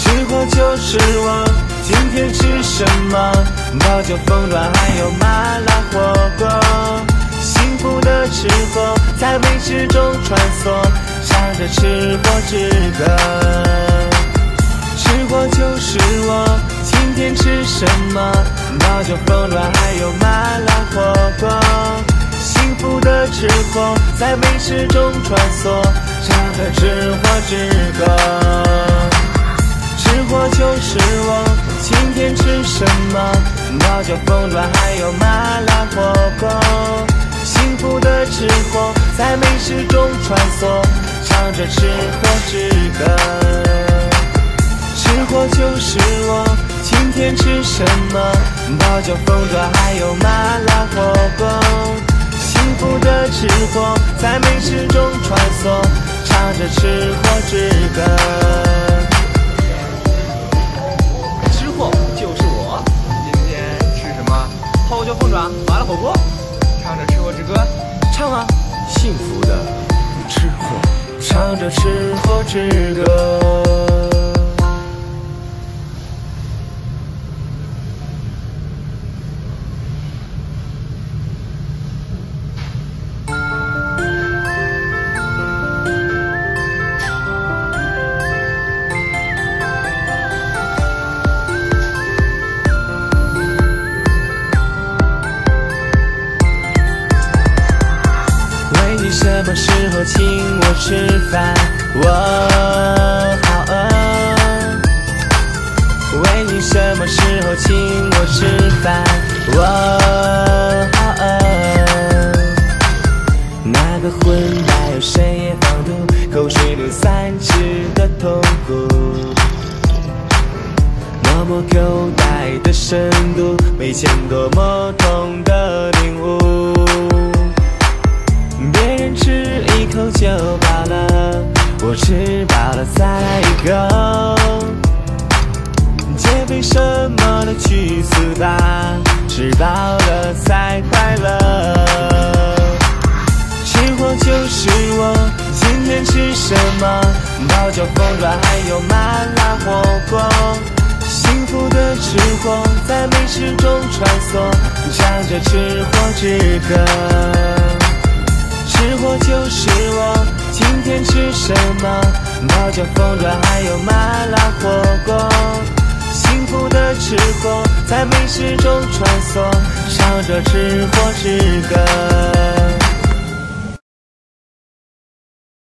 吃货就是我，今天吃什么？爆酒凤爪还有麻辣火锅。幸福的吃货在美食中穿梭，唱着吃货之歌。吃货就是我，今天吃什么？爆酒凤爪还有麻辣火锅。幸福的吃货在美食中穿梭，唱着吃货之歌。是我，今天吃什么？爆椒凤爪还有麻辣火锅。幸福的吃货在美食中穿梭，唱着吃货之歌。吃货就是我，今天吃什么？爆椒凤爪还有麻辣火锅。幸福的吃货在美食中穿梭，唱着吃货之歌。麻辣火锅，唱着吃货之歌，唱啊！幸福的吃货，唱着吃货之歌。什么时候请我吃饭？我好饿。问你什么时候请我吃饭？我好饿。那个混蛋有深夜放毒，口水流三尺的痛苦。摸摸口袋的深度，没见过魔童的领悟。吃饱了再来一口。减肥什么的去死吧，吃饱了才快乐。吃货就是我，今天吃什么？爆酒凤爪还有麻辣火锅。幸福的吃货在美食中穿梭，唱着吃货之歌。吃货就是我，今天吃什么？泡椒凤爪还有麻辣火锅。幸福的吃货在美食中穿梭，唱着吃货之歌。